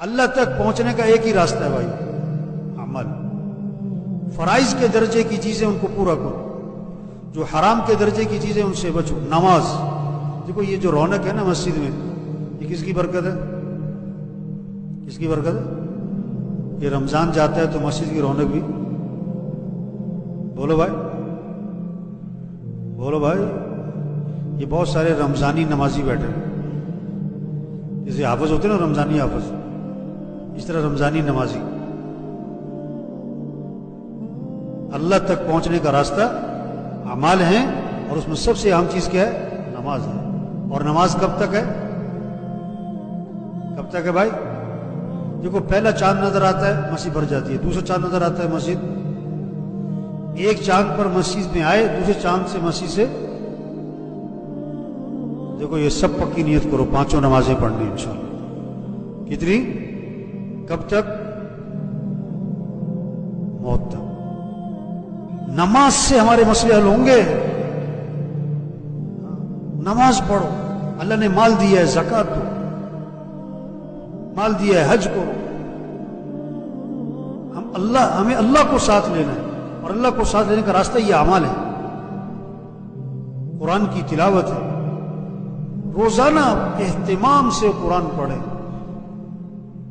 अल्लाह तक पहुँचने का एक ही रास्ता है भाई। अमल। फराइज के दर्जे की चीज़ें उनको पूरा करो। जो हराम के दर्जे की चीज़ें उनसे बचो। नमाज़। देखो ये जो रौनक है ना मस्जिद में, ये किसकी बरकत है? किसकी बरकत है? ये रमज़ान जाता है तो मस्जिद की रौनक भी। बोलो भाई। बोलो भाई। ये बहुत सारे रमजानी नमाजी बैठे हैं। जैसे हाफज होते ना, रमजानी हाफज। इस तरह रमजानी नमाजी। अल्लाह तक पहुँचने का रास्ता अमाल है और उसमें सबसे अहम चीज़ क्या है? नमाज़ है। और नमाज़ कब तक है? कब तक है भाई? देखो, पहला चाँद नज़र आता है, मस्जिद भर जाती है। दूसरा चाँद नज़र आता है, मस्जिद। एक चाँद पर मस्जिद में आए, दूसरे चाँद से मस्जिद से। देखो, ये सब पक्की नियत करो, पाँचों नमाजें पढ़नी इंशाल्लाह। कितनी? कब तक? मौत तक। नमाज़ से हमारे मसले हल होंगे। नमाज़ पढ़ो। अल्लाह ने माल दिया है जक़ात दो माल दिया है हज करो हम अल्लाह, हमें अल्लाह को साथ लेना है। और अल्लाह को साथ लेने का रास्ता ये अमाल है। कुरान की तिलावत है। रोज़ाना एहतमाम से कुरान पढ़े।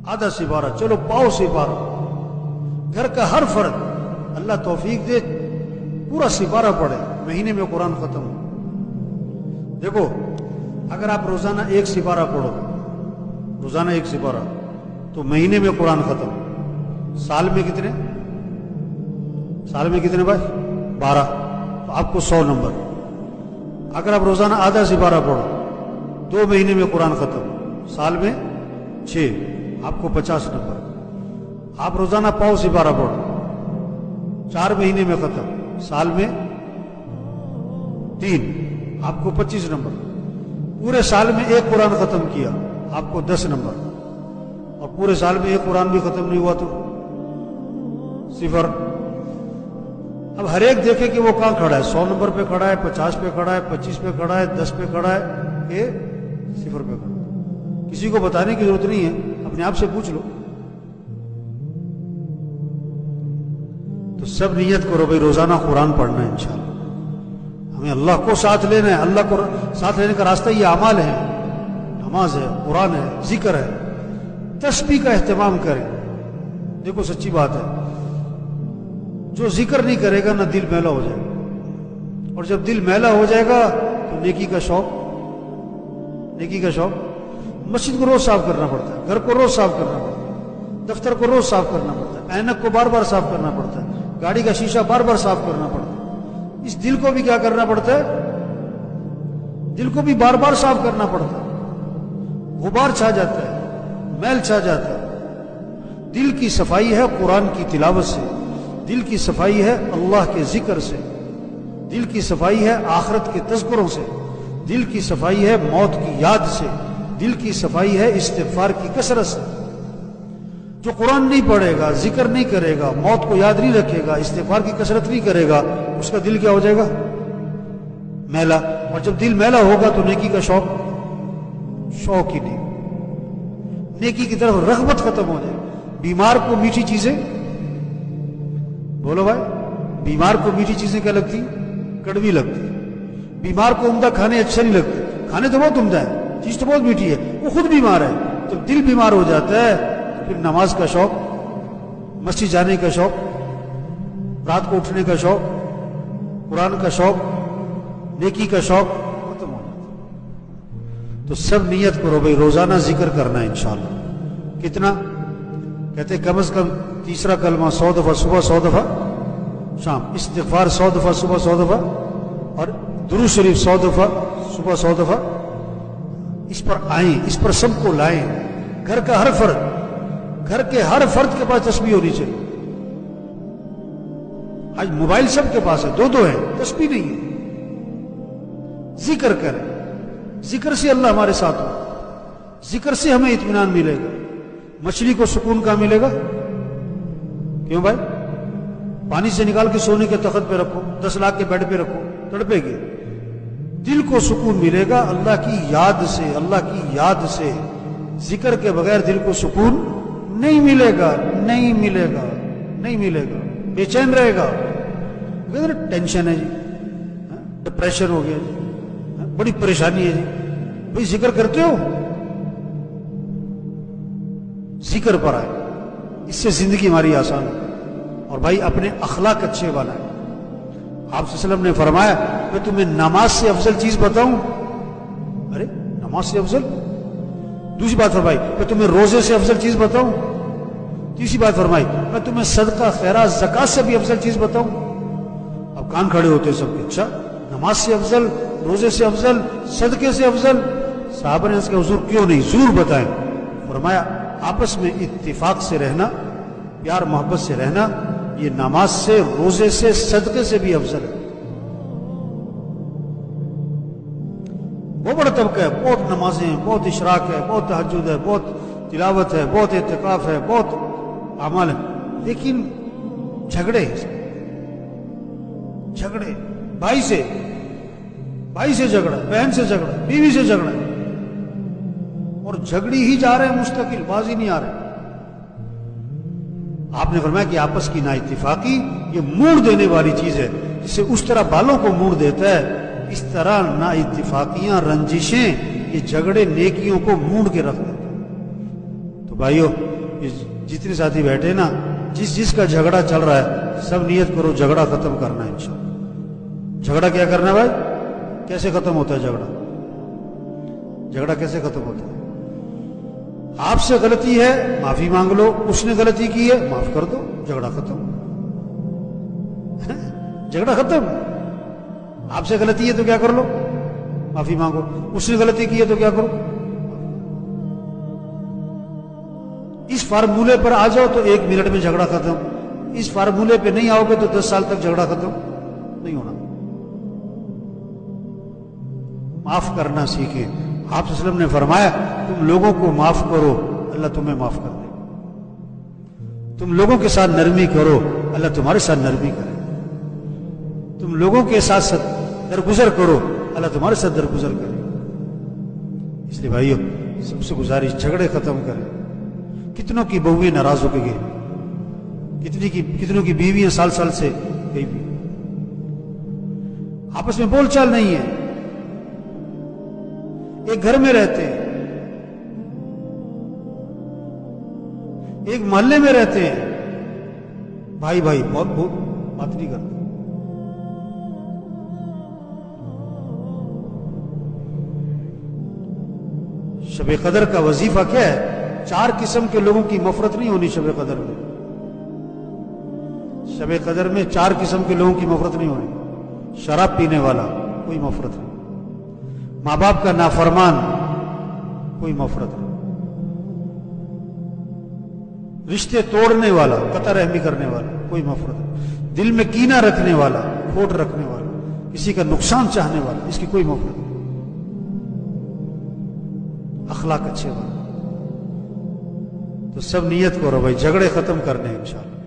आधा सिपारा चलो पाओ से बारह घर का हर फर्द, अल्लाह तौफीक दे, पूरा सिपारा पढ़े, महीने में कुरान खत्म। देखो, अगर आप रोज़ाना एक सिपारा पढ़ो, रोज़ाना एक सिपारा तो महीने में कुरान खत्म। साल में कितने? साल में कितने भाई? बारह। तो आपको सौ नंबर। अगर आप रोज़ाना आधा सिपारा पढ़ो, दो महीने में कुरान खत्म। साल में छ आपको पचास नंबर। आप रोज़ाना पाओ सिपारा पढ़ो चार महीने में खत्म। साल में तीन। आपको 25 नंबर। पूरे साल में एक कुरान खत्म किया। आपको 10 नंबर। और पूरे साल में एक कुरान भी खत्म नहीं हुआ तो सिफर। अब हर एक देखे कि वो कहाँ खड़ा है? सौ नंबर पे खड़ा है, पचास पे खड़ा है, पच्चीस पे खड़ा है, दस पे खड़ा है के सिफर पे खड़ा किसी को बताने की ज़रूरत नहीं है। अपने आप से पूछ लो। तो सब नियत करो भाई, रोज़ाना कुरान पढ़ना है इंशाल्लाह। हमें अल्लाह को साथ लेना है, अल्लाह को साथ लेने का रास्ता ये अमाल है। नमाज़ है, कुरान है, ज़िक्र है। तस्बी का एहतमाम करें। देखो सच्ची बात है, जो ज़िक्र नहीं करेगा ना दिल मैला हो जाएगा। और जब दिल मैला हो जाएगा तो नेकी का शौक, नेकी का शौक मस्जिद को रोज साफ़ करना पड़ता है, घर को रोज साफ़ करना पड़ता है, दफ्तर को रोज साफ़ करना पड़ता है, ऐनक को बार बार साफ़ करना पड़ता है, गाड़ी का शीशा बार बार साफ़ करना पड़ता है। इस दिल को भी क्या करना पड़ता है? दिल को भी बार बार साफ़ करना पड़ता है। गुबार छा जाता है, मैल छा जाता है। दिल की सफ़ाई है कुरान की तिलावत से, दिल की सफ़ाई है अल्लाह के ज़िक्र से, दिल की सफ़ाई है आखरत के तस्करों से, दिल की सफ़ाई है मौत की याद से। दिल की सफ़ाई है इस्तेफार की कसरत से। जो कुरान नहीं पढ़ेगा, ज़िक्र नहीं करेगा, मौत को याद नहीं रखेगा इस्तेफार की कसरत नहीं करेगा, उसका दिल क्या हो जाएगा? मैला। और जब दिल मैला होगा तो नेकी का शौक शौक ही नहीं। नेकी की तरफ़ रगबत खत्म हो जाए बीमार को मीठी चीज़ें, बोलो भाई, बीमार को मीठी चीज़ें क्या लगती? कड़वी लगती। बीमार को उमदा खाने अच्छे नहीं लगते। खाने तो बहुत उमदा है। चीज़ तो बहुत मीठी है। वो खुद बीमार है। जब दिल बीमार हो जाता है फिर नमाज़ का शौक, मस्जिद जाने का शौक, रात को उठने का शौक, कुरान का शौक, नेकी का शौक, खत्म हो जाता तो सब नियत करो भाई, रोज़ाना ज़िक्र करना है इंशाल्लाह। कितना? कहते कम से कम तीसरा कलमा सौ दफ़ा, सुबह सौ दफ़ा, शाम इस्तफार सौ दफ़ा, सुबह सौ दफ़ा, और दुरू शरीफ सौ दफ़ा, सुबह सौ दफ़ा। इस पर आए, इस पर सबको लाएँ। घर का हर फर्द, घर के हर फर्द के पास तस्वीर होनी चाहिए। आज मोबाइल सबके पास है दो दो है तस्वीर नहीं है। ज़िक्र करें। ज़िक्र से अल्लाह हमारे साथ हो। ज़िक्र से हमें इत्मीनान मिलेगा। मछली को सुकून कहाँ मिलेगा? क्यों भाई? पानी से निकाल के सोने के तखत पे रखो, दस लाख के बेड पे रखो, तड़पेगी। दिल को सुकून मिलेगा अल्लाह की याद से, अल्लाह की याद से। ज़िक्र के बगैर दिल को सुकून नहीं मिलेगा नहीं मिलेगा नहीं मिलेगा। बेचैन रहेगा। कहते टेंशन है जी डिप्रेशन हो गया जी बड़ी परेशानी है जी। भाई, ज़िक्र करते हो? ज़िक्र पर आए। इससे ज़िंदगी हमारी आसान है। और भाई, अपने अखलाक अच्छे बनाए आप वसल्लम ने फरमाया, मैं तुम्हें नमाज़ से अफजल चीज़ बताऊँ। अरे, नमाज़ से अफजल? दूसरी बात फरमाई, मैं तुम्हें रोज़े से अफजल चीज़ बताऊँ? तीसरी बात फरमाई, मैं तुम्हें सदका खैरा जक़ात से भी अफजल चीज़ बताऊँ? अब कान खड़े होते सबके अच्छा? नमाज़ से अफजल, रोज़े से अफजल, सदके से अफजल? साहब ने इसके हजूर क्यों नहीं? ज़रूर बताएँ। फरमाया, आपस में इत्तिफाक से रहना, प्यार, मोहब्बत से रहना ये नमाज़ से, रोज़े से, सदके से भी अफजल है। बहुत बड़ा तबका है, बहुत नमाजें बहुत इशराक है, बहुत तहजद है, बहुत तिलावत है, बहुत एहतिकाफ है, बहुत अमल है। लेकिन झगड़े झगड़े, भाई से भाई से झगड़ा, बहन से झगड़ा, बीवी से झगड़ा। और झगड़ी ही जा रहे हैं, मुस्तकिल, बाजी नहीं आ रहे। आपने फरमाया कि आपस की ना इतफाकी ये मूड देने वाली चीज़ है, जिसे उस तरह बालों को मूड देता है, इस तरह ना इतफाकियाँ रंजिशें, ये झगड़े नेकियों को मूड के रख देते तो भाइयों जितने साथी बैठे ना, जिस जिसका झगड़ा चल रहा है, सब नियत करो, झगड़ा खत्म करना है इंशाल्लाह। झगड़ा क्या करना है भाई? कैसे खत्म होता है झगड़ा? झगड़ा कैसे खत्म होता है? आपसे गलती है, माफ़ी मांग लो। उसने गलती की है, माफ़ कर दो। झगड़ा खत्म। झगड़ा खत्म। आपसे गलती है तो क्या कर लो? माफ़ी मांगो। उसने गलती की है तो क्या करो? इस फार्मूले पर आ जाओ तो एक मिनट में झगड़ा खत्म। इस फार्मूले पे नहीं आओगे तो दस साल तक झगड़ा खत्म। नहीं होना। माफ़ करना सीखे। आप ने फरमाया, तुम लोगों को माफ़ करो, अल्लाह तुम्हें माफ़ कर दे। तुम लोगों के साथ नरमी करो, अल्लाह तुम्हारे साथ नरमी करे। तुम लोगों के साथ दरगुजर करो, अल्लाह तुम्हारे साथ दरगुजर करे। इसलिए भाइयों, सबसे गुजारिश, झगड़े खत्म करें। कितनों की बहुएँ नाराज़ होकर गई? कितनी की, कितनों की बीवियाँ साल साल से गई भी? आपस में बोलचाल नहीं है। एक घर में रहते हैं। एक मोहल्ले में रहते हैं। भाई भाई, बहुत बहुत बात नहीं करते। शब कदर का वजीफा क्या है? चार किस्म के लोगों की मफरत नहीं होनी शब कदर में। शब कदर में चार किस्म के लोगों की मफरत नहीं होनी। शराब पीने वाला कोई मफरत नहीं। माँ बाप का नाफरमान कोई मफरत नहीं। रिश्ते तोड़ने वाला कतर रहमी करने वाला कोई मफरत नहीं। दिल में कीना रखने वाला, खोट रखने वाला, किसी का नुकसान चाहने वाला, इसकी कोई मफरत नहीं। अखलाक अच्छे बनो तो सब नियत करो भाई, झगड़े खत्म करने इंशाल्लाह।